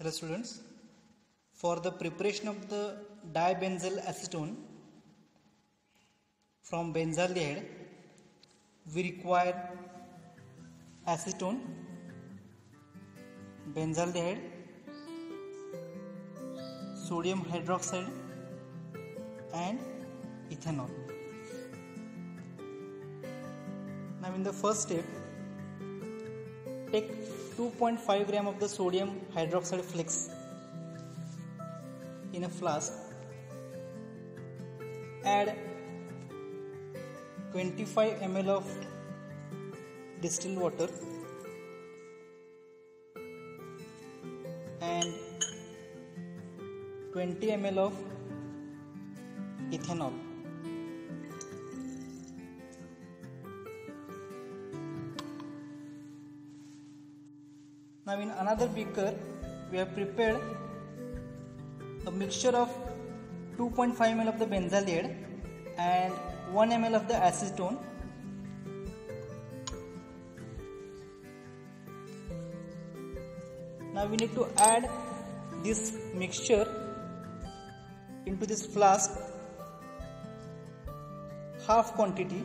Hello students. For the preparation of the dibenzal acetone from benzaldehyde, we require acetone, benzaldehyde, sodium hydroxide and ethanol. Now in the first step, take 2.5 gram of the sodium hydroxide flakes in a flask. Add 25 ml of distilled water and 20 ml of ethanol Now in another beaker we have prepared a mixture of 2.5 ml of the benzaldehyde and 1 ml of the acetone. Now we need to add this mixture into this flask half quantity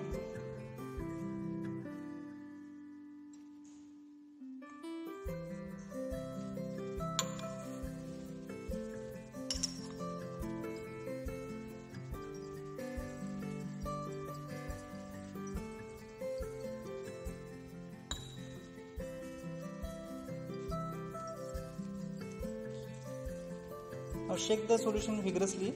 Now shake the solution vigorously.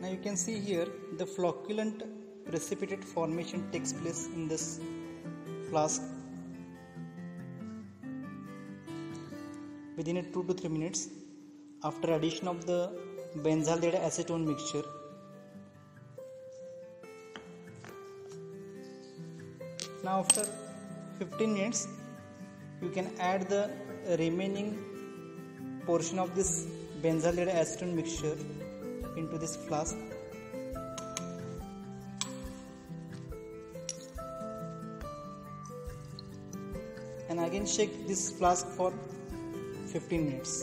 Now you can see here the flocculent precipitate formation takes place in this flask within a 2 to 3 minutes after addition of the benzaldehyde acetone mixture now after 15 minutes you can add the remaining portion of this benzaldehyde acetone mixture into this flask. And again shake this flask for 15 minutes.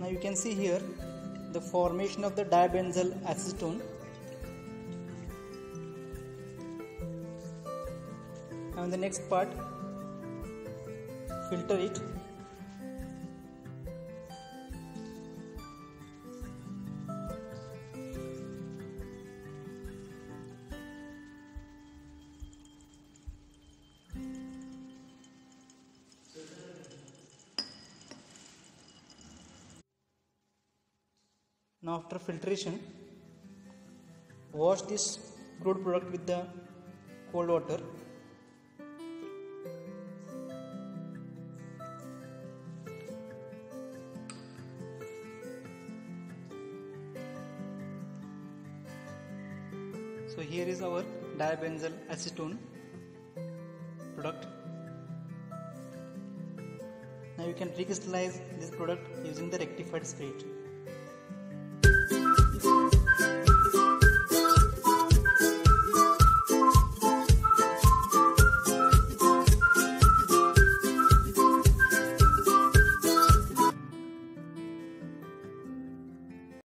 Now you can see here the formation of the dibenzal acetone. In the next part, filter it. Now after filtration, wash this crude product with the cold water. So here is our dibenzal acetone product. Now you can recrystallize this product using the rectified spirit.